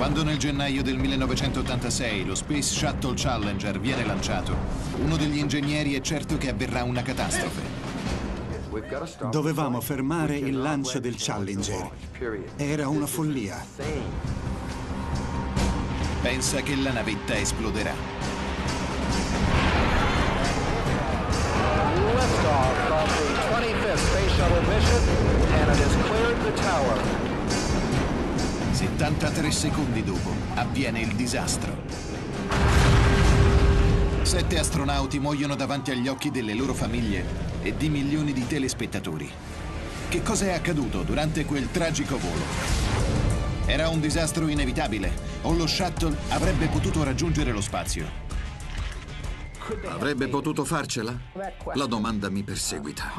Quando nel gennaio del 1986 lo Space Shuttle Challenger viene lanciato, uno degli ingegneri è certo che avverrà una catastrofe. Dovevamo fermare il lancio del Challenger. Era una follia. Pensa che la navetta esploderà. Liftoff of the 25th Space Shuttle mission, and it has cleared the tower. 73 secondi dopo avviene il disastro. Sette astronauti muoiono davanti agli occhi delle loro famiglie e di milioni di telespettatori. Che cosa è accaduto durante quel tragico volo? Era un disastro inevitabile o lo shuttle avrebbe potuto raggiungere lo spazio? Avrebbe potuto farcela? La domanda mi perseguita.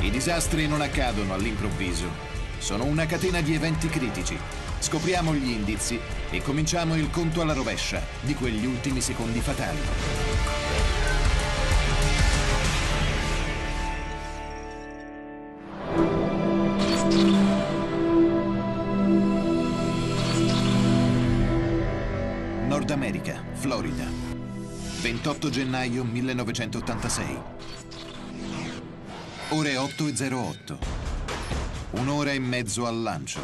I disastri non accadono all'improvviso. Sono una catena di eventi critici. Scopriamo gli indizi e cominciamo il conto alla rovescia di quegli ultimi secondi fatali. Nord America, Florida. 28 gennaio 1986. Ore 8.08. Un'ora e mezzo al lancio.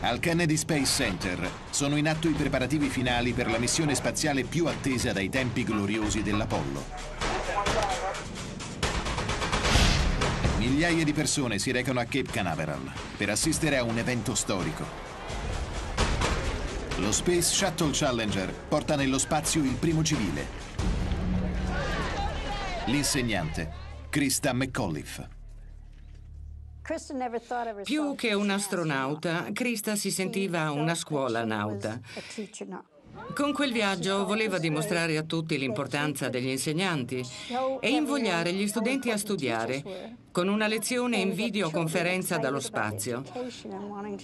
Al Kennedy Space Center sono in atto i preparativi finali per la missione spaziale più attesa dai tempi gloriosi dell'Apollo. Migliaia di persone si recano a Cape Canaveral per assistere a un evento storico. Lo Space Shuttle Challenger porta nello spazio il primo civile. L'insegnante, Krista McAuliffe. Più che un astronauta, Krista si sentiva una scuola nauta. Con quel viaggio voleva dimostrare a tutti l'importanza degli insegnanti e invogliare gli studenti a studiare, con una lezione in videoconferenza dallo spazio.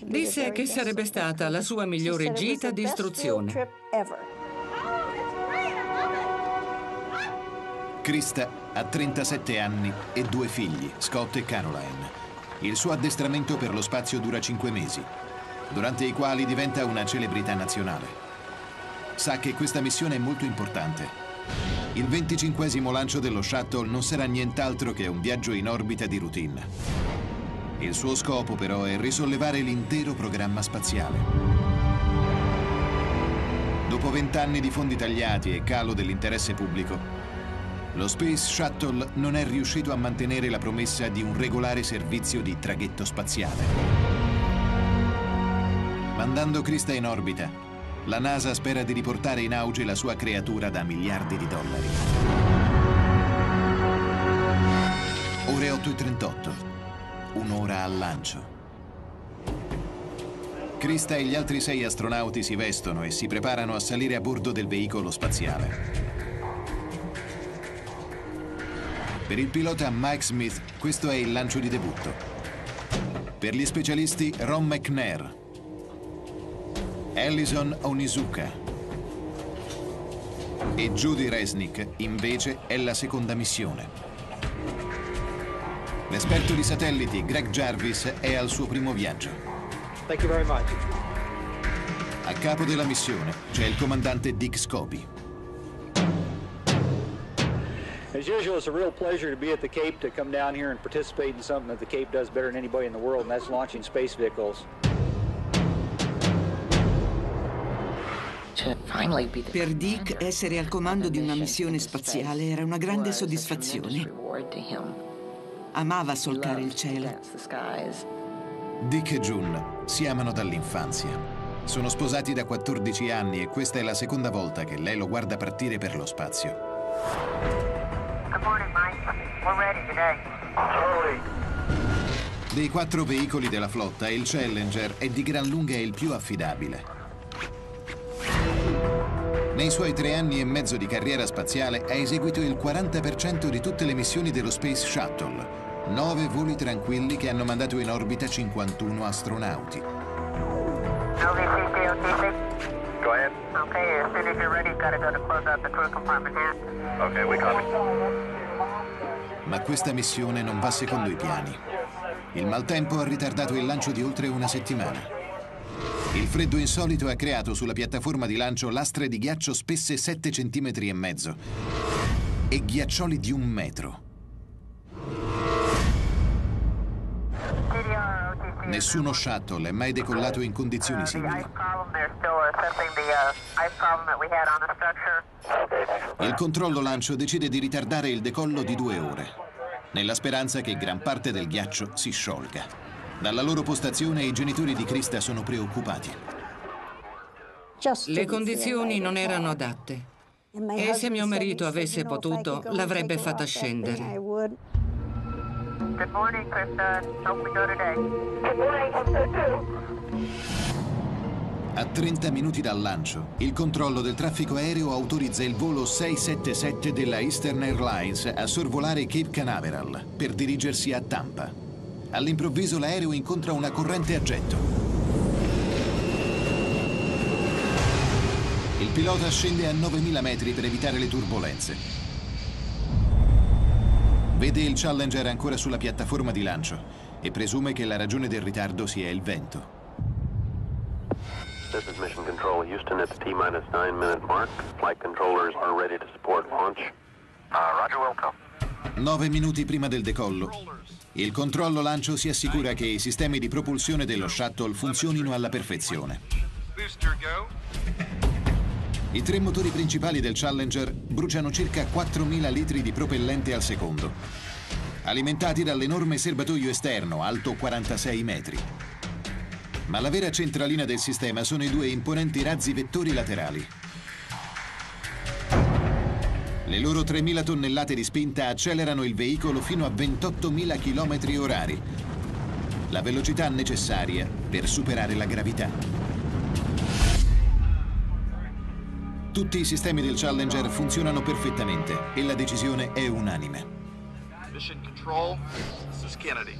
Disse che sarebbe stata la sua migliore gita di istruzione. Krista ha 37 anni e due figli, Scott e Caroline. Il suo addestramento per lo spazio dura 5 mesi, durante i quali diventa una celebrità nazionale. Sa che questa missione è molto importante. Il 25 lancio dello shuttle non sarà nient'altro che un viaggio in orbita di routine. Il suo scopo però è risollevare l'intero programma spaziale. Dopo vent'anni di fondi tagliati e calo dell'interesse pubblico, lo Space Shuttle non è riuscito a mantenere la promessa di un regolare servizio di traghetto spaziale. Mandando Krista in orbita, la NASA spera di riportare in auge la sua creatura da miliardi di dollari. Ore 8.38. Un'ora al lancio. Krista e gli altri sei astronauti si vestono e si preparano a salire a bordo del veicolo spaziale. Per il pilota Mike Smith questo è il lancio di debutto. Per gli specialisti Ron McNair, Allison Onizuka e Judy Resnick invece è la seconda missione. L'esperto di satelliti Greg Jarvis è al suo primo viaggio. Thank you very much. A capo della missione c'è il comandante Dick Scobie. As usual, it's a real pleasure to be at the Cape to come down here and participate in something that the Cape does better than anybody in the world, and that's launching space vehicles. Per Dick essere al comando di una missione spaziale era una grande soddisfazione. Amava solcare il cielo. Dick e June si amano dall'infanzia. Sono sposati da 14 anni e questa è la seconda volta che lei lo guarda partire per lo spazio. Good morning, Mike. We're ready today. Dei quattro veicoli della flotta, il Challenger è di gran lunga il più affidabile. Nei suoi tre anni e mezzo di carriera spaziale ha eseguito il 40% di tutte le missioni dello Space Shuttle, nove voli tranquilli che hanno mandato in orbita 51 astronauti. Go ahead. Okay, Ma questa missione non va secondo i piani. Il maltempo ha ritardato il lancio di oltre una settimana. Il freddo insolito ha creato sulla piattaforma di lancio lastre di ghiaccio spesse 7 cm e e ghiaccioli di un metro. Nessuno shuttle è mai decollato in condizioni simili. Il controllo lancio decide di ritardare il decollo di due ore, nella speranza che gran parte del ghiaccio si sciolga. Dalla loro postazione i genitori di Krista sono preoccupati. Le condizioni non erano adatte. E se mio marito avesse potuto, l'avrebbe fatta scendere. Good morning, Krista. Hope we go today. Good morning. A 30 minuti dal lancio, il controllo del traffico aereo autorizza il volo 677 della Eastern Airlines a sorvolare Cape Canaveral per dirigersi a Tampa. All'improvviso l'aereo incontra una corrente a getto. Il pilota scende a 9.000 metri per evitare le turbulenze. Vede il Challenger ancora sulla piattaforma di lancio e presume che la ragione del ritardo sia il vento. This is Mission Control Houston at the T-minus 9 minute mark. Flight controllers are ready to support launch. Uh, Roger, welcome. Nove minuti prima del decollo, il controllo lancio si assicura che i sistemi di propulsione dello shuttle funzionino alla perfezione. Booster go. I tre motori principali del Challenger bruciano circa 4.000 litri di propellente al secondo, alimentati dall'enorme serbatoio esterno, alto 46 metri. Ma la vera centralina del sistema sono i due imponenti razzi vettori laterali. Le loro 3.000 tonnellate di spinta accelerano il veicolo fino a 28.000 km orari, la velocità necessaria per superare la gravità. Tutti i sistemi del Challenger funzionano perfettamente e la decisione è unanime. Mission Control, this is Kennedy.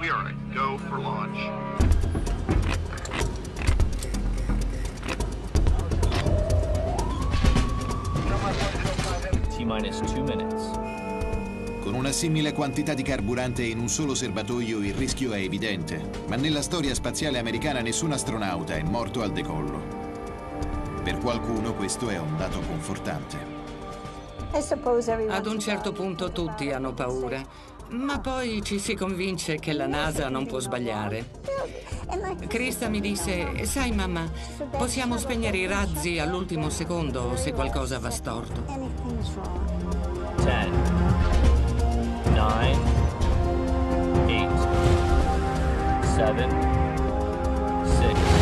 We are go for launch. T-minus two minutes. Con una simile quantità di carburante in un solo serbatoio il rischio è evidente, ma nella storia spaziale americana nessun astronauta è morto al decollo. Per qualcuno questo è un dato confortante. Ad un certo punto tutti hanno paura, ma poi ci si convince che la NASA non può sbagliare. Krista mi disse, sai mamma, possiamo spegnere i razzi all'ultimo secondo se qualcosa va storto. 10, 9, 8, 7, 6,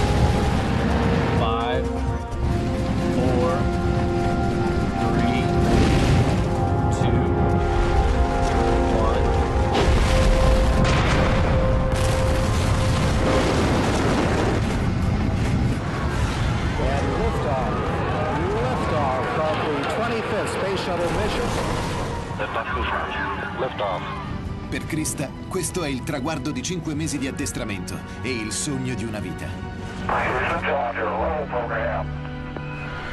Per Krista, questo è il traguardo di cinque mesi di addestramento e il sogno di una vita.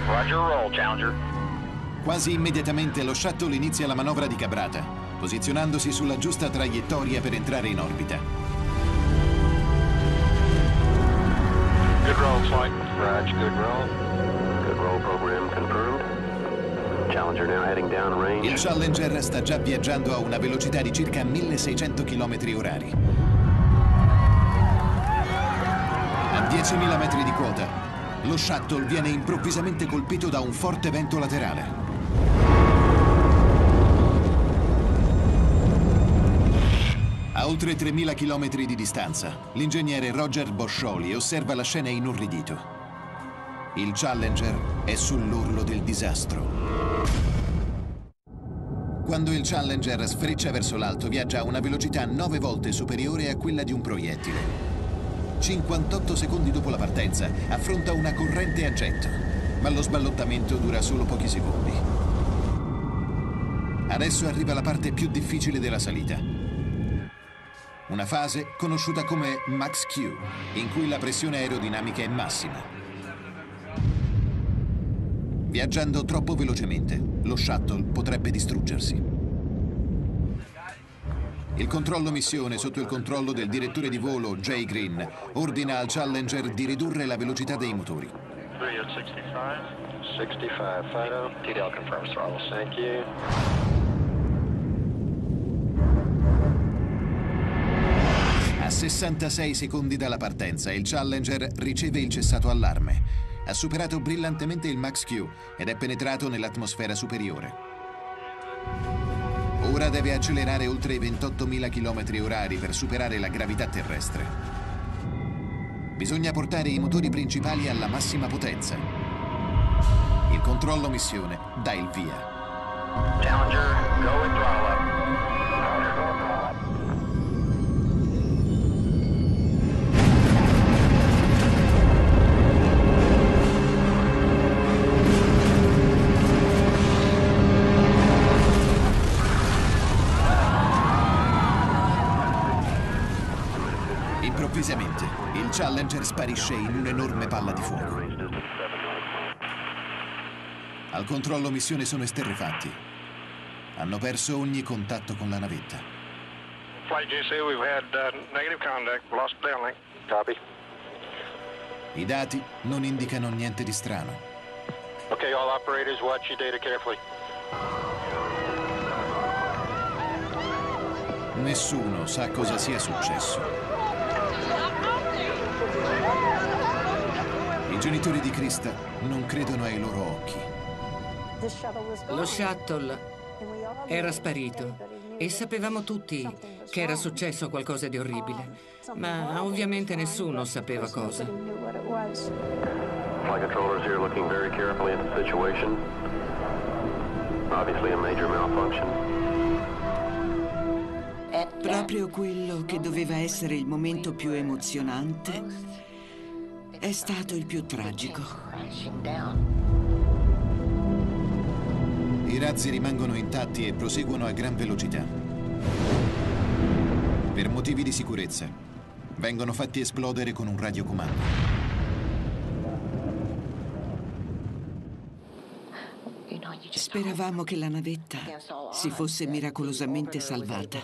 Roger, roll Challenger. Quasi immediatamente lo shuttle inizia la manovra di cabrata, posizionandosi sulla giusta traiettoria per entrare in orbita. Good roll, flight. Roger, good roll. Good roll program confirmed. Challenger now heading down range. Il Challenger sta già viaggiando a una velocità di circa 1600 km orari. A 10.000 metri di quota, lo shuttle viene improvvisamente colpito da un forte vento laterale. A oltre 3.000 km di distanza, l'ingegnere Roger Boscioli osserva la scena inorridito. Il Challenger è sull'orlo del disastro. Quando il Challenger sfreccia verso l'alto, viaggia a una velocità 9 volte superiore a quella di un proiettile. 58 secondi dopo la partenza, affronta una corrente a getto, ma lo sballottamento dura solo pochi secondi. Adesso arriva la parte più difficile della salita. Una fase conosciuta come Max Q, in cui la pressione aerodinamica è massima. Viaggiando troppo velocemente, lo shuttle potrebbe distruggersi. Il controllo missione, sotto il controllo del direttore di volo Jay Green, ordina al Challenger di ridurre la velocità dei motori. 3 at 65. 65, Fido. TDL confirms throttles. Thank you. A 66 secondi dalla partenza, il Challenger riceve il cessato allarme. Ha superato brillantemente il Max Q ed è penetrato nell'atmosfera superiore. Ora deve accelerare oltre i 28.000 km orari per superare la gravità terrestre. Bisogna portare i motori principali alla massima potenza. Il controllo missione dà il via. Challenger, go with throttle Challenger sparisce in un'enorme palla di fuoco. Al controllo missione sono esterrefatti. Hanno perso ogni contatto con la navetta. Flight GC, we've had uh. I dati non indicano niente di strano. Okay, all operators, watch your data carefully. Nessuno sa cosa sia successo. I genitori di Krista non credono ai loro occhi. Lo shuttle era sparito e sapevamo tutti che era successo qualcosa di orribile, ma ovviamente nessuno sapeva cosa. Flight controllers here looking very carefully at the situation. Obviously a major malfunction. Proprio quello che doveva essere il momento più emozionante è stato il più tragico. I razzi rimangono intatti e proseguono a gran velocità. Per motivi di sicurezza, vengono fatti esplodere con un radiocomando. Speravamo che la navetta si fosse miracolosamente salvata.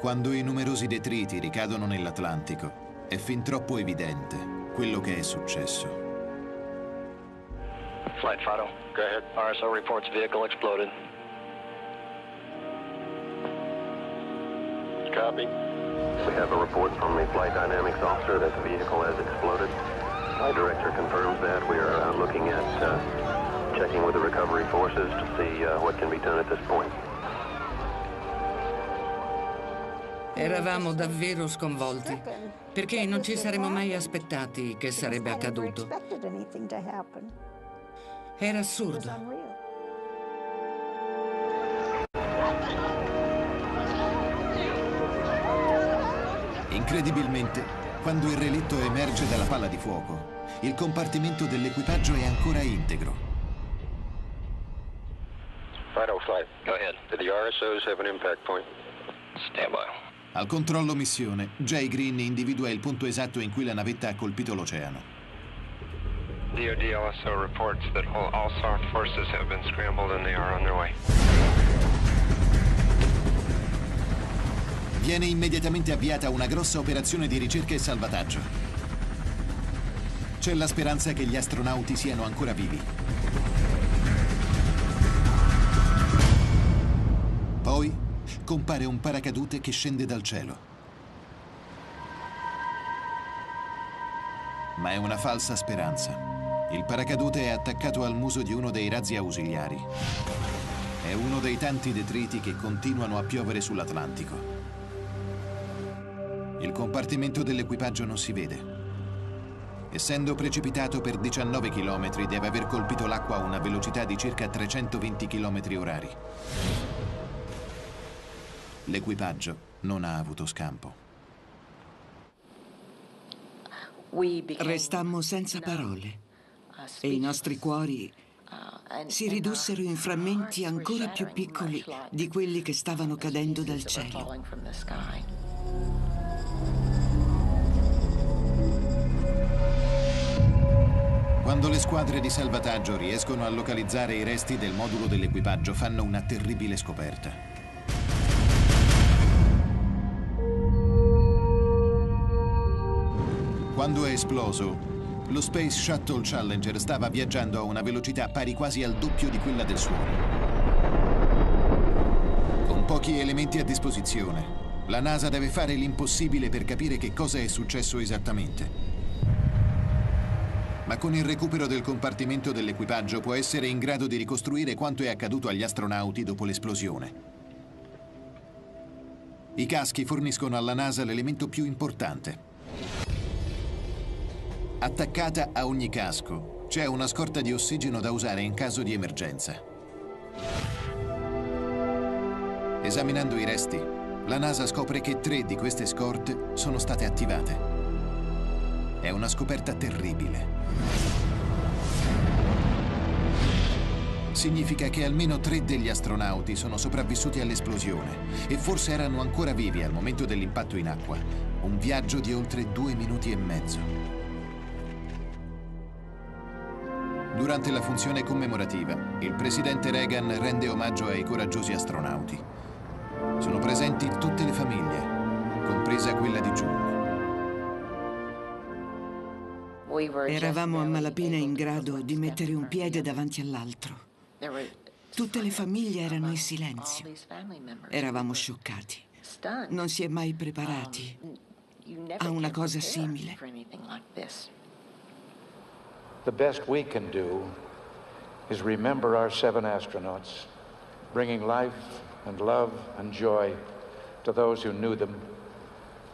Quando i numerosi detriti ricadono nell'Atlantico, è fin troppo evidente quello che è successo. Flight Fido. Go ahead. RSO reports vehicle exploded. Copy. We have a report from the flight dynamics officer that the vehicle has exploded. My director confirms that. We are uh, looking at uh, checking with the recovery forces to see uh, what can be done at this point. Eravamo davvero sconvolti, perché non ci saremmo mai aspettati che sarebbe accaduto. Era assurdo. Incredibilmente, quando il relitto emerge dalla palla di fuoco, il compartimento dell'equipaggio è ancora integro. Fido flight. Go ahead. Did the RSOs have an impact point? Stand by. Al controllo missione, Jay Green individua il punto esatto in cui la navetta ha colpito l'oceano. DoD LSO reports that all soft forces have been scrambled and they are on their way. Viene immediatamente avviata una grossa operazione di ricerca e salvataggio. C'è la speranza che gli astronauti siano ancora vivi. Poi compare un paracadute che scende dal cielo. Ma è una falsa speranza. Il paracadute è attaccato al muso di uno dei razzi ausiliari. È uno dei tanti detriti che continuano a piovere sull'Atlantico. Il compartimento dell'equipaggio non si vede. Essendo precipitato per 19 km, deve aver colpito l'acqua a una velocità di circa 320 km orari. L'equipaggio non ha avuto scampo. Restammo senza parole e i nostri cuori si ridussero in frammenti ancora più piccoli di quelli che stavano cadendo dal cielo. Quando le squadre di salvataggio riescono a localizzare i resti del modulo dell'equipaggio, fanno una terribile scoperta. Quando è esploso, lo Space Shuttle Challenger stava viaggiando a una velocità pari quasi al doppio di quella del suono. Con pochi elementi a disposizione, la NASA deve fare l'impossibile per capire che cosa è successo esattamente. Ma con il recupero del compartimento dell'equipaggio può essere in grado di ricostruire quanto è accaduto agli astronauti dopo l'esplosione. I caschi forniscono alla NASA l'elemento più importante. Attaccata a ogni casco c'è una scorta di ossigeno da usare in caso di emergenza. Esaminando i resti, la NASA scopre che tre di queste scorte sono state attivate. È una scoperta terribile. Significa che almeno tre degli astronauti sono sopravvissuti all'esplosione e forse erano ancora vivi al momento dell'impatto in acqua. Un viaggio di oltre due minuti e mezzo. Durante la funzione commemorativa, il presidente Reagan rende omaggio ai coraggiosi astronauti. Sono presenti tutte le famiglie, compresa quella di June. Eravamo a malapena in grado di mettere un piede davanti all'altro. Tutte le famiglie erano in silenzio. Eravamo scioccati. Non si è mai preparati a una cosa simile. The best we can do is remember our seven astronauts, bringing life and love and joy to those who knew them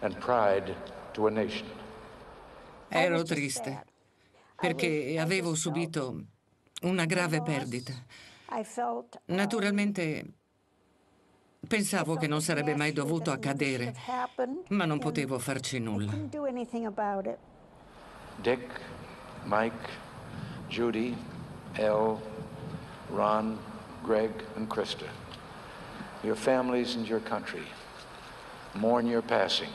and pride to a nation. Ero triste perché avevo subito una grave perdita. Naturalmente pensavo che non sarebbe mai dovuto accadere, ma non potevo farci nulla. Dick, Mike, Judy, Elle, Ron, Greg, and Krista, your families and your country mourn your passing.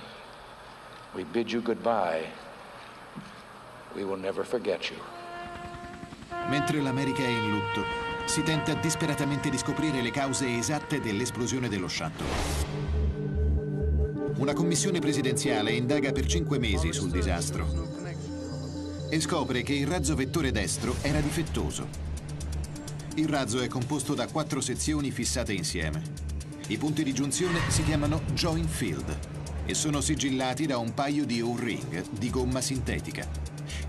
We bid you goodbye. We will never forget you. Mentre l'America è in lutto, si tenta disperatamente di scoprire le cause esatte dell'esplosione dello shuttle. Una commissione presidenziale indaga per cinque mesi sul disastro e scopre che il razzo vettore destro era difettoso. Il razzo è composto da quattro sezioni fissate insieme. I punti di giunzione si chiamano join field e sono sigillati da un paio di O-ring di gomma sintetica.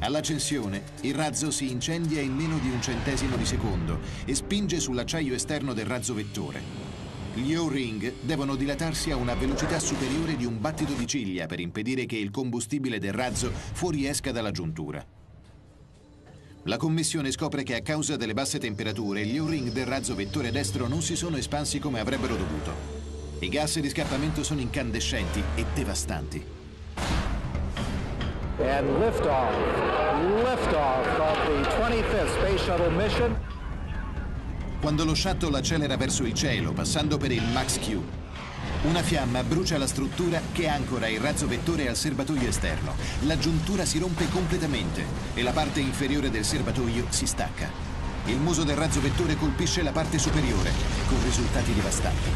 All'accensione, il razzo si incendia in meno di un centesimo di secondo e spinge sull'acciaio esterno del razzo vettore. Gli O-ring devono dilatarsi a una velocità superiore di un battito di ciglia per impedire che il combustibile del razzo fuoriesca dalla giuntura. La commissione scopre che a causa delle basse temperature gli O-ring del razzo vettore destro non si sono espansi come avrebbero dovuto. I gas di scappamento sono incandescenti e devastanti. And liftoff. Liftoff of the 25th Space Shuttle mission. Quando lo shuttle accelera verso il cielo, passando per il Max Q, una fiamma brucia la struttura che ancora il razzo vettore al serbatoio esterno. La giuntura si rompe completamente e la parte inferiore del serbatoio si stacca. Il muso del razzo vettore colpisce la parte superiore, con risultati devastanti.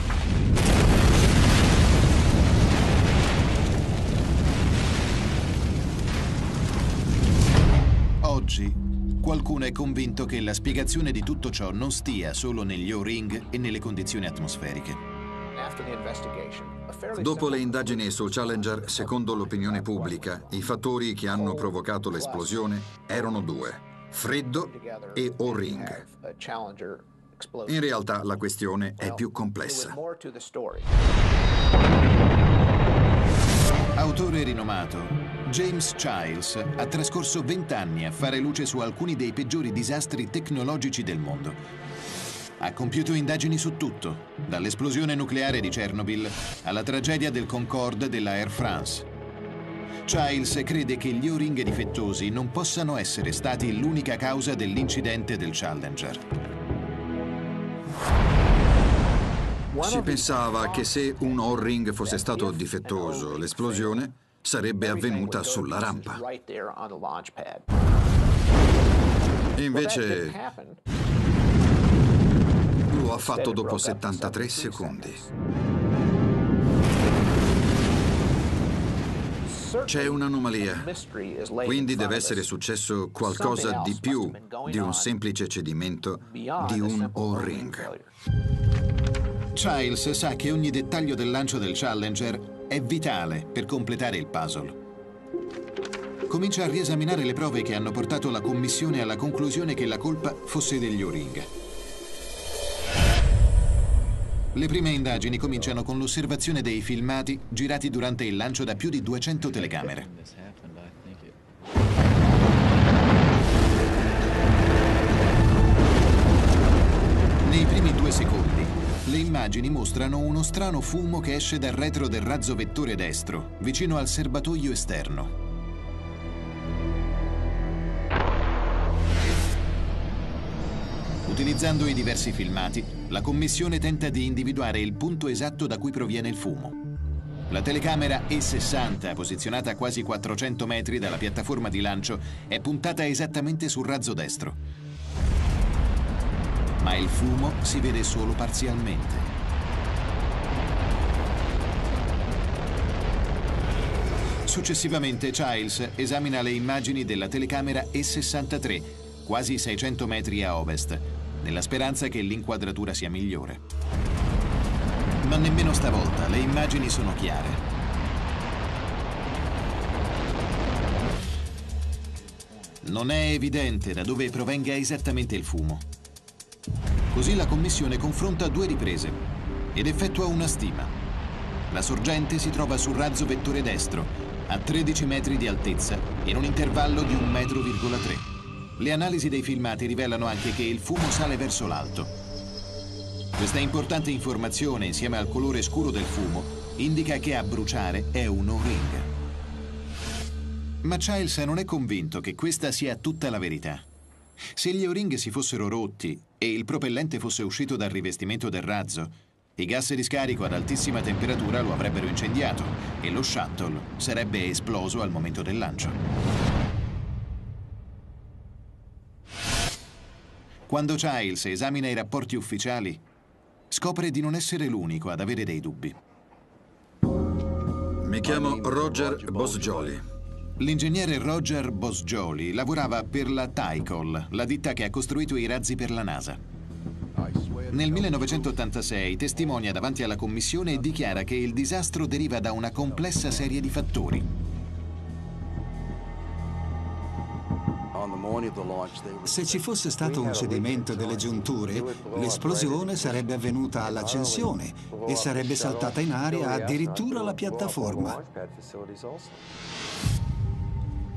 Oggi qualcuno è convinto che la spiegazione di tutto ciò non stia solo negli O-ring e nelle condizioni atmosferiche. Dopo le indagini sul Challenger, secondo l'opinione pubblica, i fattori che hanno provocato l'esplosione erano due, freddo e O-ring. In realtà la questione è più complessa. Autore rinomato, James Childs ha trascorso vent'anni a fare luce su alcuni dei peggiori disastri tecnologici del mondo. Ha compiuto indagini su tutto, dall'esplosione nucleare di Chernobyl alla tragedia del Concorde della Air France. Childs crede che gli O-ring difettosi non possano essere stati l'unica causa dell'incidente del Challenger. Si pensava che se un O-ring fosse stato difettoso, l'esplosione sarebbe avvenuta sulla rampa. Invece lo ha fatto dopo 73 secondi. C'è un'anomalia, quindi deve essere successo qualcosa di più di un semplice cedimento di un O-ring. Childs sa che ogni dettaglio del lancio del Challenger è vitale per completare il puzzle. Comincia a riesaminare le prove che hanno portato la commissione alla conclusione che la colpa fosse degli O-ring. Le prime indagini cominciano con l'osservazione dei filmati girati durante il lancio da più di 200 telecamere. Nei primi due secondi, le immagini mostrano uno strano fumo che esce dal retro del razzo vettore destro, vicino al serbatoio esterno. Utilizzando i diversi filmati, la commissione tenta di individuare il punto esatto da cui proviene il fumo. La telecamera E60, posizionata a quasi 400 metri dalla piattaforma di lancio, è puntata esattamente sul razzo destro. Ma il fumo si vede solo parzialmente. Successivamente Childs esamina le immagini della telecamera E63, quasi 600 metri a ovest, nella speranza che l'inquadratura sia migliore. Ma nemmeno stavolta le immagini sono chiare. Non è evidente da dove provenga esattamente il fumo. Così la commissione confronta due riprese ed effettua una stima. La sorgente si trova sul razzo vettore destro, a 13 metri di altezza, in un intervallo di 1,3 metro. Le analisi dei filmati rivelano anche che il fumo sale verso l'alto. Questa importante informazione, insieme al colore scuro del fumo, indica che a bruciare è un O-ring. Ma Childs non è convinto che questa sia tutta la verità. Se gli O-ring si fossero rotti e il propellente fosse uscito dal rivestimento del razzo, i gas di scarico ad altissima temperatura lo avrebbero incendiato e lo shuttle sarebbe esploso al momento del lancio. Quando Giles esamina i rapporti ufficiali, scopre di non essere l'unico ad avere dei dubbi. Mi chiamo Roger Bosgioli. L'ingegnere Roger Bosgioli lavorava per la Tycol, la ditta che ha costruito i razzi per la NASA. Nel 1986 testimonia davanti alla commissione e dichiara che il disastro deriva da una complessa serie di fattori. Se ci fosse stato un cedimento delle giunture, l'esplosione sarebbe avvenuta all'accensione e sarebbe saltata in aria addirittura la piattaforma.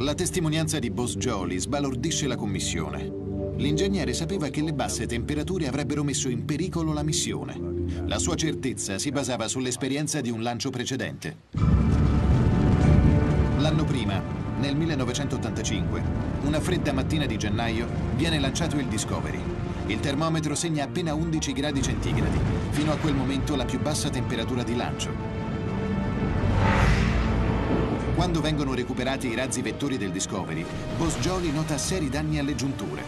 La testimonianza di Bosgioli sbalordisce la commissione. L'ingegnere sapeva che le basse temperature avrebbero messo in pericolo la missione. La sua certezza si basava sull'esperienza di un lancio precedente. L'anno prima, nel 1985, una fredda mattina di gennaio, viene lanciato il Discovery. Il termometro segna appena 11 gradi centigradi, fino a quel momento la più bassa temperatura di lancio. Quando vengono recuperati i razzi vettori del Discovery, Bosgioli nota seri danni alle giunture.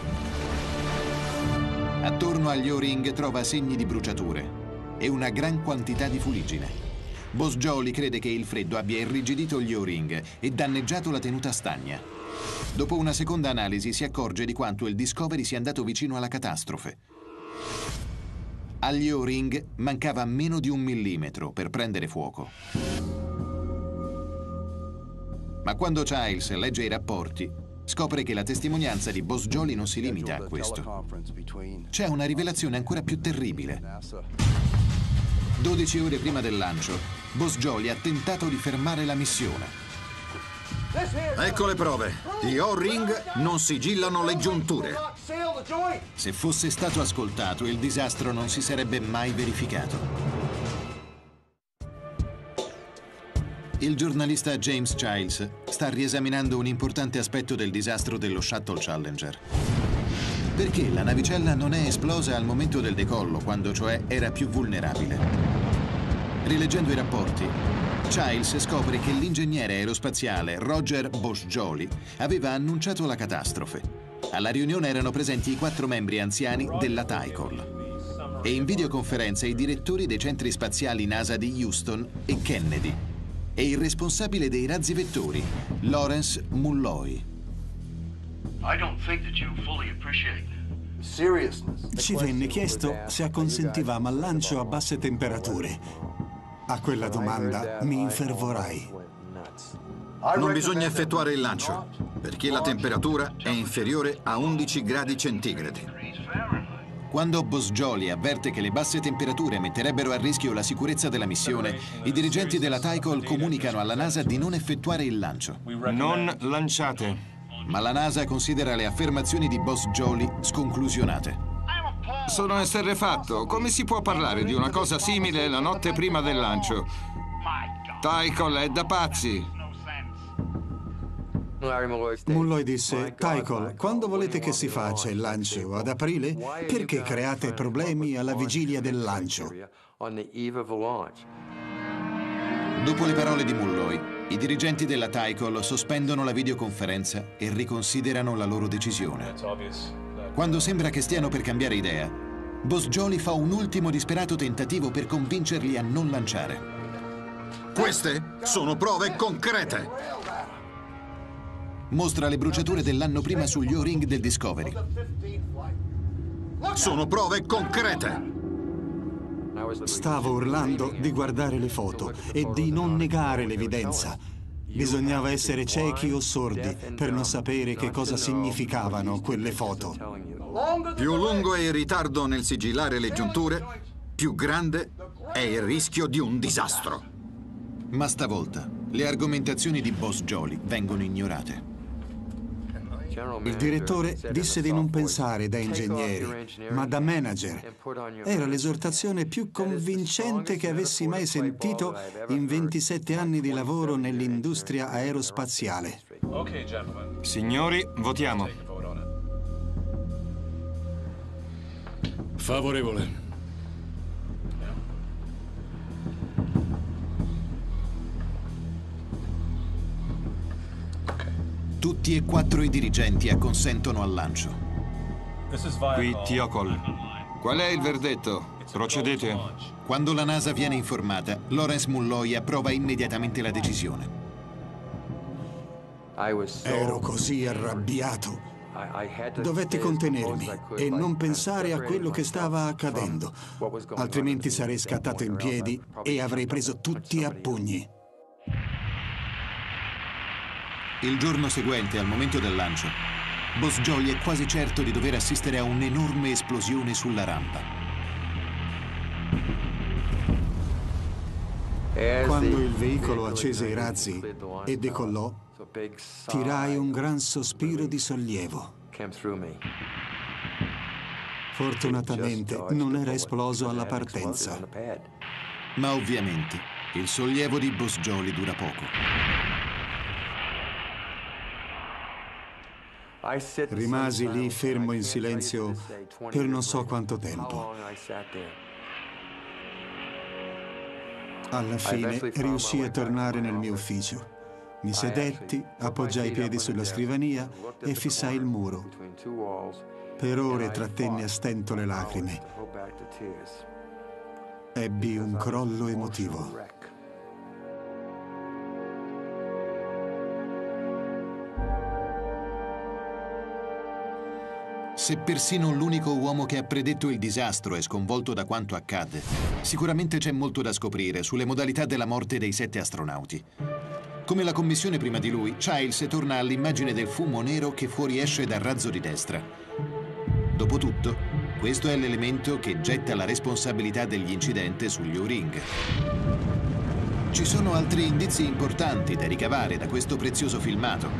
Attorno agli O-ring trova segni di bruciature e una gran quantità di fuligine. Bosgioli crede che il freddo abbia irrigidito gli O-ring e danneggiato la tenuta stagna. Dopo una seconda analisi si accorge di quanto il Discovery sia andato vicino alla catastrofe. Agli O-ring mancava meno di un millimetro per prendere fuoco. Ma quando Childs legge i rapporti, scopre che la testimonianza di Bosgioli non si limita a questo. C'è una rivelazione ancora più terribile. 12 ore prima del lancio, Bosgioli ha tentato di fermare la missione. Ecco le prove. Gli O-ring non sigillano le giunture. Se fosse stato ascoltato, il disastro non si sarebbe mai verificato. Il giornalista James Childs sta riesaminando un importante aspetto del disastro dello Shuttle Challenger. Perché la navicella non è esplosa al momento del decollo, quando cioè era più vulnerabile? Rileggendo i rapporti, Childs scopre che l'ingegnere aerospaziale Roger Bosgioli aveva annunciato la catastrofe. Alla riunione erano presenti i quattro membri anziani della TICOL e in videoconferenza i direttori dei centri spaziali NASA di Houston e Kennedy. E il responsabile dei razzi vettori, Lawrence Mulloy. Ci venne chiesto se acconsentivamo al lancio a basse temperature. A quella domanda mi infervorai. Non bisogna effettuare il lancio, perché la temperatura è inferiore a 11 gradi centigradi. Quando Bosgioli avverte che le basse temperature metterebbero a rischio la sicurezza della missione, i dirigenti della TICOL comunicano alla NASA di non effettuare il lancio. Non lanciate. Ma la NASA considera le affermazioni di Bosgioli sconclusionate. Sono esterrefatto. Come si può parlare di una cosa simile la notte prima del lancio? TICOL è da pazzi. Mulloy disse, Tycol, quando volete che si faccia il lancio? Ad aprile? Perché create problemi alla vigilia del lancio? Dopo le parole di Mulloy, i dirigenti della Tycol sospendono la videoconferenza e riconsiderano la loro decisione. Quando sembra che stiano per cambiare idea, Bosgioli fa un ultimo disperato tentativo per convincerli a non lanciare. Queste sono prove concrete mostra le bruciature dell'anno prima sugli O-ring del Discovery. Sono prove concrete! Stavo urlando di guardare le foto e di non negare l'evidenza. Bisognava essere ciechi o sordi per non sapere che cosa significavano quelle foto. Più lungo è il ritardo nel sigillare le giunture, più grande è il rischio di un disastro. Ma stavolta le argomentazioni di Boss Jolly vengono ignorate. Il direttore disse di non pensare da ingegneri, ma da manager. Era l'esortazione più convincente che avessi mai sentito in 27 anni di lavoro nell'industria aerospaziale. Signori, votiamo. Favorevole. Tutti e quattro i dirigenti acconsentono al lancio. Qui Tiocol. Qual è il verdetto? Procedete. Quando la NASA viene informata, Lawrence Mulloy approva immediatamente la decisione. Ero così arrabbiato. Dovetti contenermi e non pensare a quello che stava accadendo, altrimenti sarei scattato in piedi e avrei preso tutti a pugni. Il giorno seguente, al momento del lancio, Boss Joy è quasi certo di dover assistere a un'enorme esplosione sulla rampa. Quando il veicolo accese i razzi e decollò, tirai un gran sospiro di sollievo. Fortunatamente non era esploso alla partenza. Ma ovviamente il sollievo di Boss Jolly dura poco. Rimasi lì fermo in silenzio per non so quanto tempo. Alla fine riuscii a tornare nel mio ufficio. Mi sedetti, appoggiai i piedi sulla scrivania e fissai il muro. Per ore trattenni a stento le lacrime. Ebbi un crollo emotivo. Se persino l'unico uomo che ha predetto il disastro è sconvolto da quanto accadde, sicuramente c'è molto da scoprire sulle modalità della morte dei sette astronauti. Come la commissione prima di lui, Childs torna all'immagine del fumo nero che fuoriesce dal razzo di destra. Dopotutto, questo è l'elemento che getta la responsabilità degli incidenti sugli O-ring. Ci sono altri indizi importanti da ricavare da questo prezioso filmato.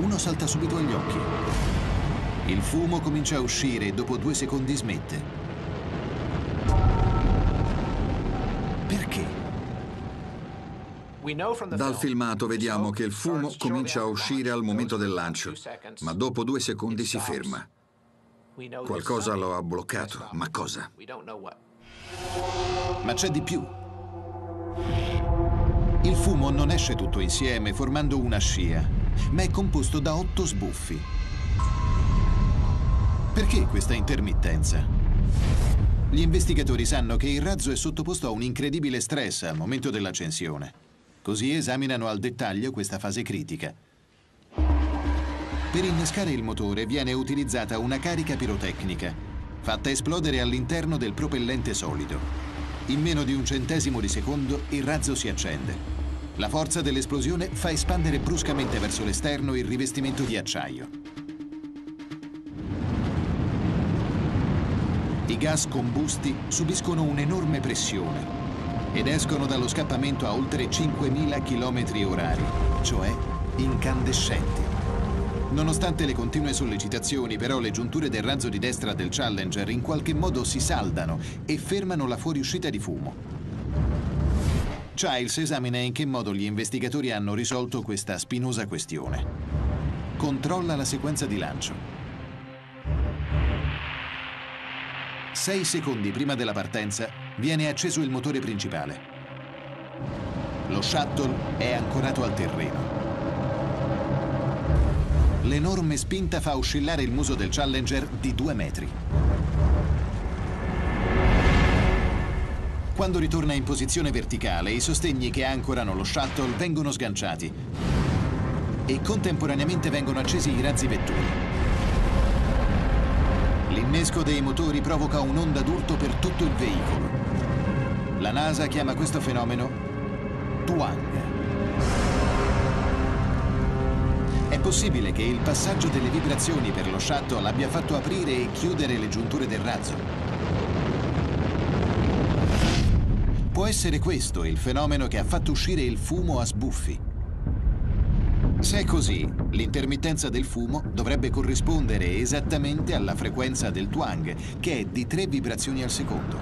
Uno salta subito agli occhi. Il fumo comincia a uscire e dopo due secondi smette. Perché? Dal filmato vediamo che il fumo comincia a uscire al momento del lancio, ma dopo due secondi si ferma. Qualcosa lo ha bloccato, ma cosa? Ma c'è di più. Il fumo non esce tutto insieme formando una scia, ma è composto da otto sbuffi. Perché questa intermittenza? Gli investigatori sanno che il razzo è sottoposto a un incredibile stress al momento dell'accensione. Così esaminano al dettaglio questa fase critica. Per innescare il motore viene utilizzata una carica pirotecnica, fatta esplodere all'interno del propellente solido. In meno di un centesimo di secondo il razzo si accende. La forza dell'esplosione fa espandere bruscamente verso l'esterno il rivestimento di acciaio. I gas combusti subiscono un'enorme pressione ed escono dallo scappamento a oltre 5.000 km orari, cioè incandescenti. Nonostante le continue sollecitazioni, però, le giunture del razzo di destra del Challenger in qualche modo si saldano e fermano la fuoriuscita di fumo. Childs esamina in che modo gli investigatori hanno risolto questa spinosa questione. Controlla la sequenza di lancio. Sei secondi prima della partenza viene acceso il motore principale. Lo shuttle è ancorato al terreno. L'enorme spinta fa oscillare il muso del Challenger di due metri. Quando ritorna in posizione verticale, i sostegni che ancorano lo shuttle vengono sganciati e contemporaneamente vengono accesi i razzi vettori. L'innesco dei motori provoca un'onda d'urto per tutto il veicolo. La NASA chiama questo fenomeno Tuang. È possibile che il passaggio delle vibrazioni per lo shuttle abbia fatto aprire e chiudere le giunture del razzo. Può essere questo il fenomeno che ha fatto uscire il fumo a sbuffi. Se è così, l'intermittenza del fumo dovrebbe corrispondere esattamente alla frequenza del twang, che è di 3 vibrazioni al secondo.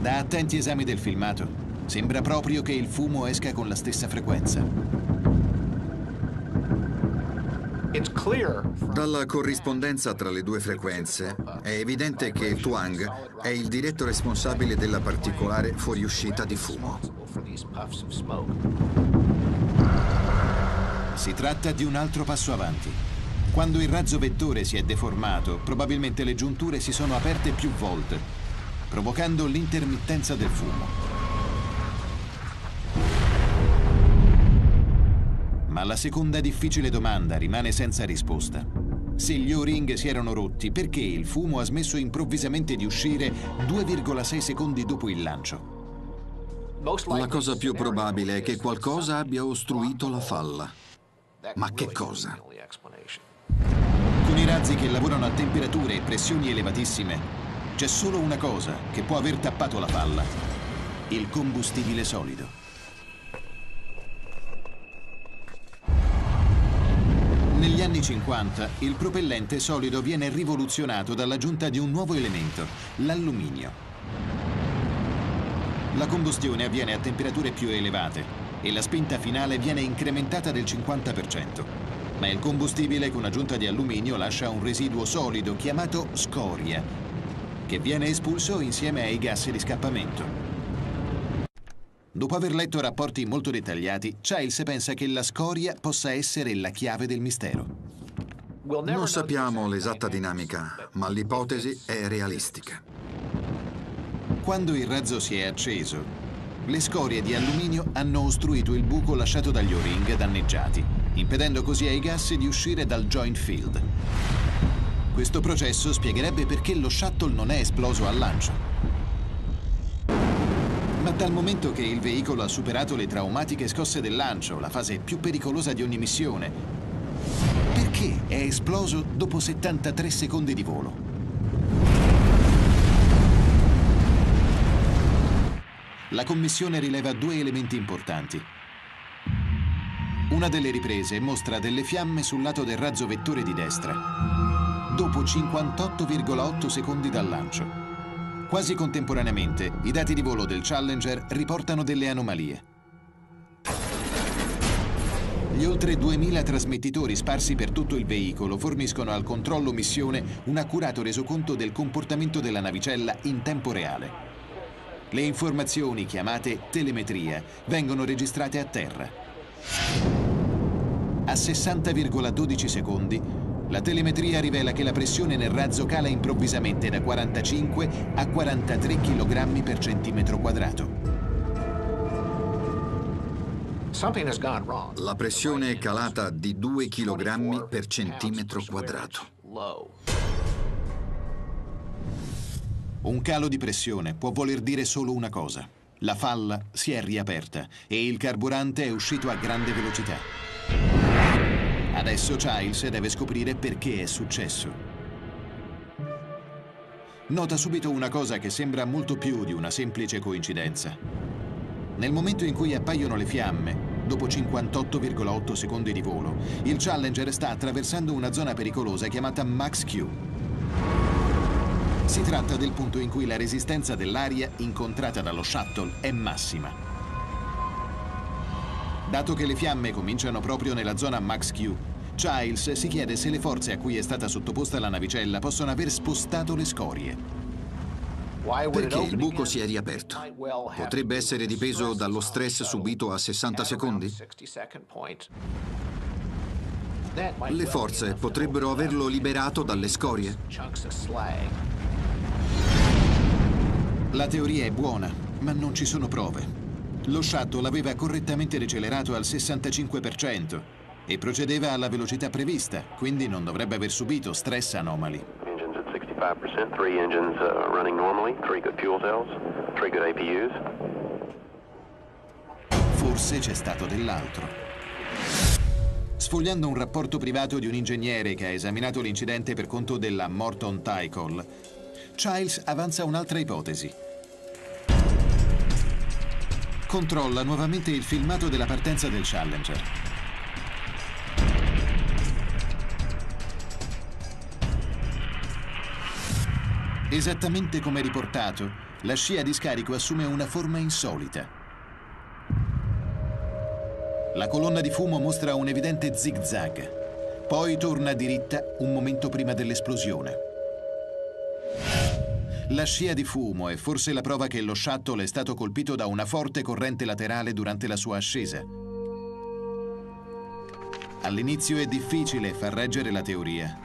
Da attenti esami del filmato, sembra proprio che il fumo esca con la stessa frequenza. Dalla corrispondenza tra le due frequenze è evidente che il twang è il diretto responsabile della particolare fuoriuscita di fumo. Si tratta di un altro passo avanti. Quando il razzo vettore si è deformato, probabilmente le giunture si sono aperte più volte, provocando l'intermittenza del fumo. Ma la seconda difficile domanda rimane senza risposta. Se gli O-ring si erano rotti, perché il fumo ha smesso improvvisamente di uscire 2,6 secondi dopo il lancio? La cosa più probabile è che qualcosa abbia ostruito la falla. Ma che cosa? Con i razzi che lavorano a temperature e pressioni elevatissime, c'è solo una cosa che può aver tappato la falla. Il combustibile solido. Negli anni 50 il propellente solido viene rivoluzionato dall'aggiunta di un nuovo elemento, l'alluminio. La combustione avviene a temperature più elevate e la spinta finale viene incrementata del 50%. Ma il combustibile con aggiunta di alluminio lascia un residuo solido chiamato scoria, che viene espulso insieme ai gas di scappamento. Dopo aver letto rapporti molto dettagliati, Childs pensa che la scoria possa essere la chiave del mistero. Non sappiamo l'esatta dinamica, ma l'ipotesi è realistica. Quando il razzo si è acceso, le scorie di alluminio hanno ostruito il buco lasciato dagli O-ring danneggiati, impedendo così ai gas di uscire dal joint field. Questo processo spiegherebbe perché lo shuttle non è esploso al lancio. Ma dal momento che il veicolo ha superato le traumatiche scosse del lancio, la fase più pericolosa di ogni missione, perché è esploso dopo 73 secondi di volo? La commissione rileva due elementi importanti. Una delle riprese mostra delle fiamme sul lato del razzo vettore di destra, dopo 58,8 secondi dal lancio. Quasi contemporaneamente, i dati di volo del Challenger riportano delle anomalie. Gli oltre 2000 trasmettitori sparsi per tutto il veicolo forniscono al controllo missione un accurato resoconto del comportamento della navicella in tempo reale. Le informazioni, chiamate telemetria, vengono registrate a terra. A 60,12 secondi, la telemetria rivela che la pressione nel razzo cala improvvisamente da 45 a 43 kg per centimetro quadrato. La pressione è calata di 2 kg per centimetro quadrato. Un calo di pressione può voler dire solo una cosa. La falla si è riaperta e il carburante è uscito a grande velocità. Adesso Giles deve scoprire perché è successo. Nota subito una cosa che sembra molto più di una semplice coincidenza. Nel momento in cui appaiono le fiamme, dopo 58,8 secondi di volo, il Challenger sta attraversando una zona pericolosa chiamata Max Q. Si tratta del punto in cui la resistenza dell'aria incontrata dallo shuttle è massima. Dato che le fiamme cominciano proprio nella zona Max Q, Giles si chiede se le forze a cui è stata sottoposta la navicella possono aver spostato le scorie. Perché il buco si è riaperto? Potrebbe essere dipeso dallo stress subito a 60 secondi? Le forze potrebbero averlo liberato dalle scorie? La teoria è buona, ma non ci sono prove. Lo shuttle aveva correttamente decelerato al 65% e procedeva alla velocità prevista, quindi non dovrebbe aver subito stress anomali. Engines at 65%, three engines uh, running normally, three good fuel cells, three good APUs. Forse c'è stato dell'altro. Sfogliando un rapporto privato di un ingegnere che ha esaminato l'incidente per conto della Morton Tycol, Childs avanza un'altra ipotesi. Controlla nuovamente il filmato della partenza del Challenger. Esattamente come riportato, la scia di scarico assume una forma insolita. La colonna di fumo mostra un evidente zigzag, poi torna diritta un momento prima dell'esplosione. La scia di fumo è forse la prova che lo shuttle è stato colpito da una forte corrente laterale durante la sua ascesa. All'inizio è difficile far reggere la teoria.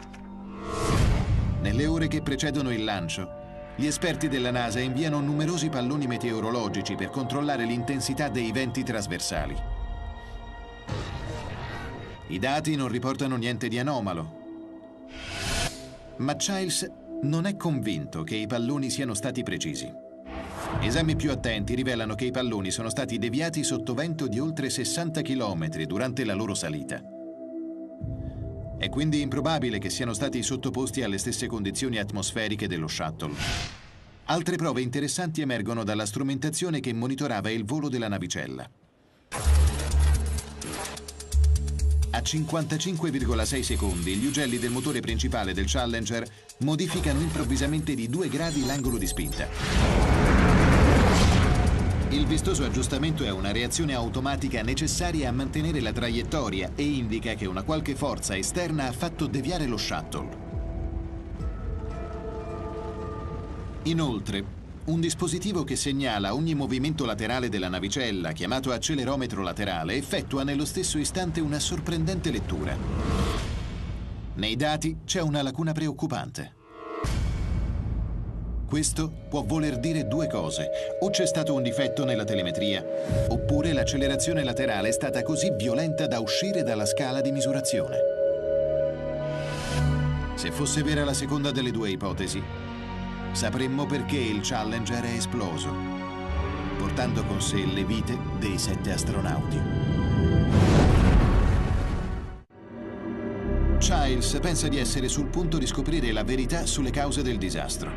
Nelle ore che precedono il lancio, gli esperti della NASA inviano numerosi palloni meteorologici per controllare l'intensità dei venti trasversali. I dati non riportano niente di anomalo, ma Childs non è convinto che i palloni siano stati precisi. Esami più attenti rivelano che i palloni sono stati deviati sotto vento di oltre 60 km durante la loro salita. È quindi improbabile che siano stati sottoposti alle stesse condizioni atmosferiche dello shuttle. Altre prove interessanti emergono dalla strumentazione che monitorava il volo della navicella. A 55,6 secondi gli ugelli del motore principale del Challenger modificano improvvisamente di 2 gradi l'angolo di spinta. Il vistoso aggiustamento è una reazione automatica necessaria a mantenere la traiettoria e indica che una qualche forza esterna ha fatto deviare lo shuttle. Inoltre, un dispositivo che segnala ogni movimento laterale della navicella, chiamato accelerometro laterale, effettua nello stesso istante una sorprendente lettura. Nei dati c'è una lacuna preoccupante. Questo può voler dire due cose. O c'è stato un difetto nella telemetria, oppure l'accelerazione laterale è stata così violenta da uscire dalla scala di misurazione. Se fosse vera la seconda delle due ipotesi, sapremmo perché il Challenger è esploso, portando con sé le vite dei sette astronauti. Childs pensa di essere sul punto di scoprire la verità sulle cause del disastro.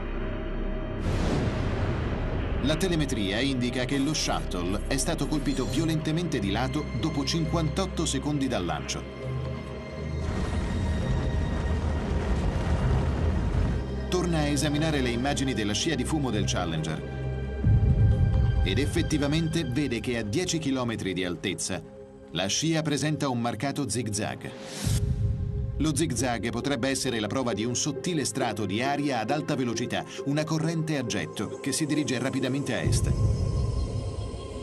La telemetria indica che lo shuttle è stato colpito violentemente di lato dopo 58 secondi dal lancio. Torna a esaminare le immagini della scia di fumo del Challenger. Ed effettivamente vede che a 10 km di altezza la scia presenta un marcato zigzag. Lo zigzag potrebbe essere la prova di un sottile strato di aria ad alta velocità, una corrente a getto che si dirige rapidamente a est.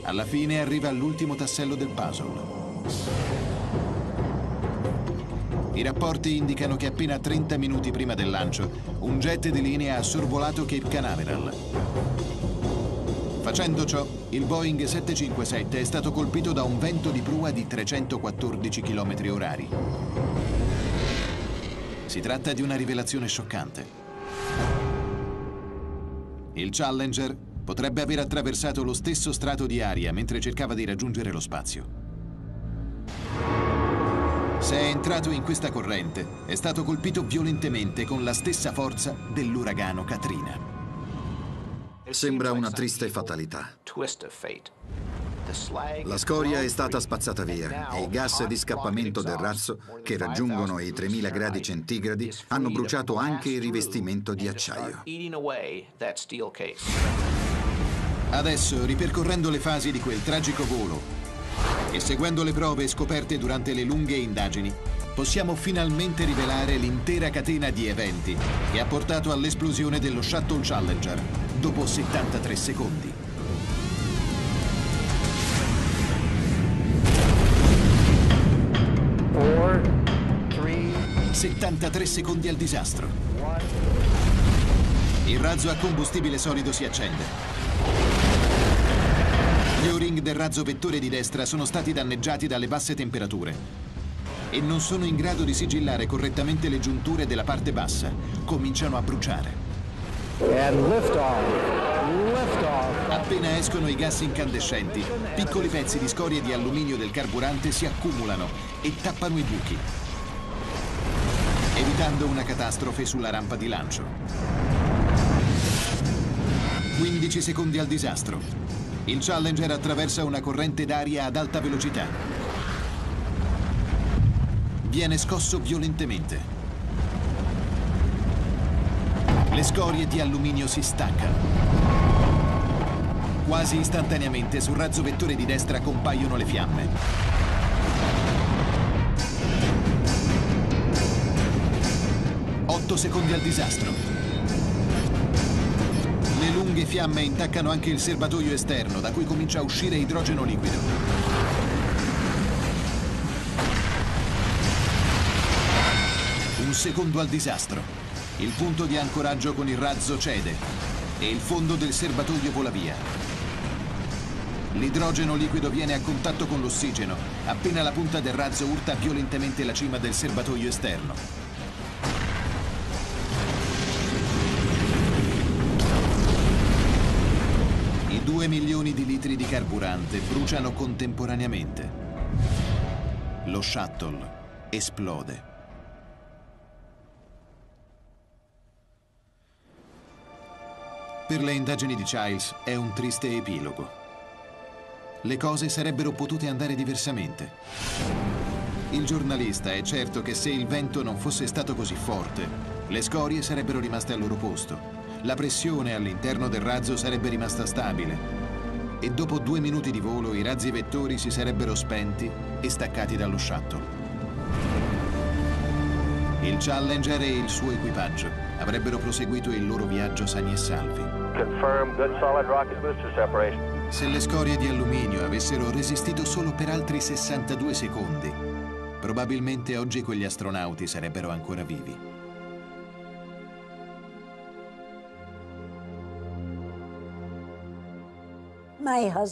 Alla fine arriva all'ultimo tassello del puzzle. I rapporti indicano che appena 30 minuti prima del lancio, un jet di linea ha sorvolato Cape Canaveral. Facendo ciò, il Boeing 757 è stato colpito da un vento di prua di 314 km orari. Si tratta di una rivelazione scioccante. Il Challenger potrebbe aver attraversato lo stesso strato di aria mentre cercava di raggiungere lo spazio. Se è entrato in questa corrente, è stato colpito violentemente con la stessa forza dell'uragano Katrina. Sembra una triste fatalità. La scoria è stata spazzata via e i gas di scappamento del razzo, che raggiungono i 3000 gradi centigradi, hanno bruciato anche il rivestimento di acciaio. Adesso, ripercorrendo le fasi di quel tragico volo e seguendo le prove scoperte durante le lunghe indagini, possiamo finalmente rivelare l'intera catena di eventi che ha portato all'esplosione dello Shuttle Challenger dopo 73 secondi. Four, three, 73 secondi al disastro. Il razzo a combustibile solido si accende. Gli O-ring del razzo vettore di destra sono stati danneggiati dalle basse temperature e non sono in grado di sigillare correttamente le giunture della parte bassa. Cominciano a bruciare. Lift lift Appena escono i gas incandescenti, piccoli pezzi di scorie di alluminio del carburante si accumulano e tappano i buchi, evitando una catastrofe sulla rampa di lancio. 15 secondi al disastro. Il Challenger attraversa una corrente d'aria ad alta velocità. Viene scosso violentemente. Le scorie di alluminio si staccano. Quasi istantaneamente sul razzo vettore di destra compaiono le fiamme. Otto secondi al disastro. Lunghe fiamme intaccano anche il serbatoio esterno, da cui comincia a uscire idrogeno liquido. Un secondo al disastro. Il punto di ancoraggio con il razzo cede e il fondo del serbatoio vola via. L'idrogeno liquido viene a contatto con l'ossigeno appena la punta del razzo urta violentemente la cima del serbatoio esterno. Due milioni di litri di carburante bruciano contemporaneamente. Lo shuttle esplode. Per le indagini di Childs è un triste epilogo. Le cose sarebbero potute andare diversamente. Il giornalista è certo che se il vento non fosse stato così forte, le scorie sarebbero rimaste al loro posto la pressione all'interno del razzo sarebbe rimasta stabile e dopo due minuti di volo i razzi vettori si sarebbero spenti e staccati dallo shuttle. Il Challenger e il suo equipaggio avrebbero proseguito il loro viaggio sani e salvi. Se le scorie di alluminio avessero resistito solo per altri 62 secondi, probabilmente oggi quegli astronauti sarebbero ancora vivi.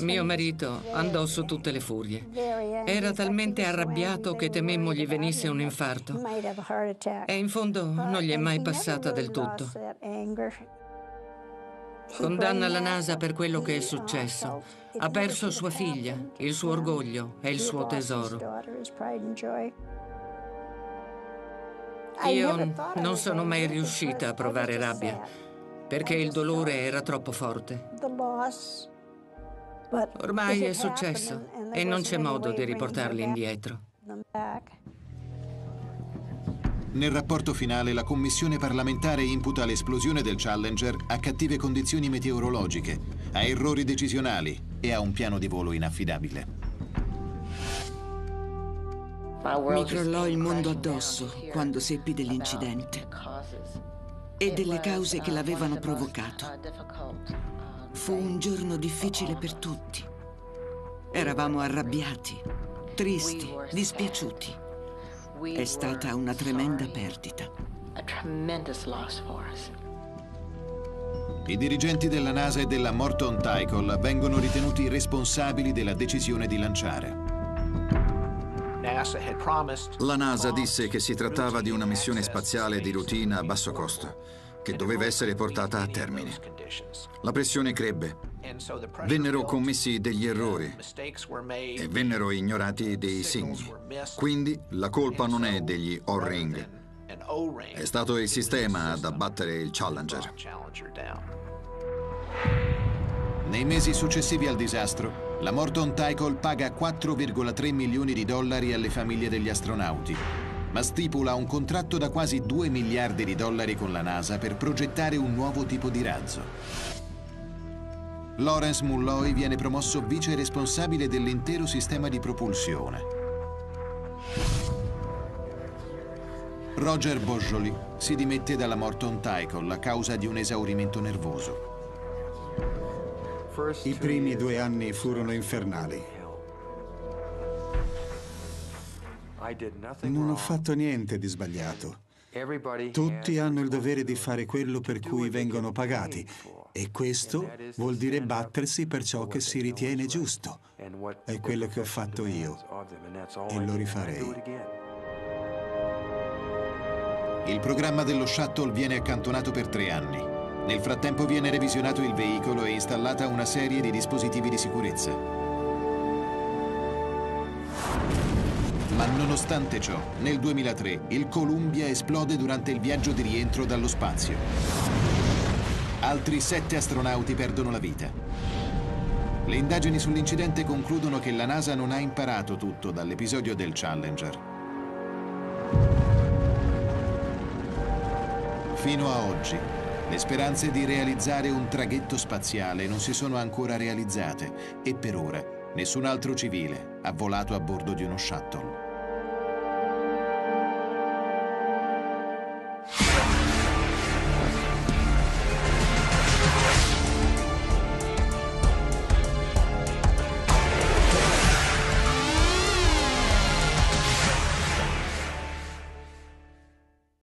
Mio marito andò su tutte le furie. Era talmente arrabbiato che tememmo gli venisse un infarto. E in fondo non gli è mai passata del tutto. Condanna la NASA per quello che è successo. Ha perso sua figlia, il suo orgoglio e il suo tesoro. Io non sono mai riuscita a provare rabbia, perché il dolore era troppo forte. Ormai è successo e non c'è modo di riportarli indietro. Nel rapporto finale la commissione parlamentare imputa l'esplosione del Challenger a cattive condizioni meteorologiche, a errori decisionali e a un piano di volo inaffidabile. Mi crollò il mondo addosso quando seppi dell'incidente e delle cause che l'avevano provocato. Fu un giorno difficile per tutti. Eravamo arrabbiati, tristi, dispiaciuti. È stata una tremenda perdita. I dirigenti della NASA e della Morton Tycol vengono ritenuti responsabili della decisione di lanciare. La NASA disse che si trattava di una missione spaziale di routine a basso costo, che doveva essere portata a termine. La pressione crebbe. Vennero commessi degli errori e vennero ignorati dei segni. Quindi la colpa non è degli O-ring. È stato il sistema ad abbattere il Challenger. Nei mesi successivi al disastro, la Morton Tycol paga 4,3 milioni di dollari alle famiglie degli astronauti, ma stipula un contratto da quasi 2 miliardi di dollari con la NASA per progettare un nuovo tipo di razzo. Lawrence Mulloy viene promosso vice responsabile dell'intero sistema di propulsione. Roger Bojoli si dimette dalla Morton Tycol a causa di un esaurimento nervoso. I primi due anni furono infernali. Non ho fatto niente di sbagliato. Tutti hanno il dovere di fare quello per cui vengono pagati e questo vuol dire battersi per ciò che si ritiene giusto. È quello che ho fatto io e lo rifarei. Il programma dello shuttle viene accantonato per tre anni. Nel frattempo viene revisionato il veicolo e installata una serie di dispositivi di sicurezza. Ma nonostante ciò, nel 2003 il Columbia esplode durante il viaggio di rientro dallo spazio. Altri sette astronauti perdono la vita. Le indagini sull'incidente concludono che la NASA non ha imparato tutto dall'episodio del Challenger. Fino a oggi, le speranze di realizzare un traghetto spaziale non si sono ancora realizzate e per ora nessun altro civile ha volato a bordo di uno shuttle.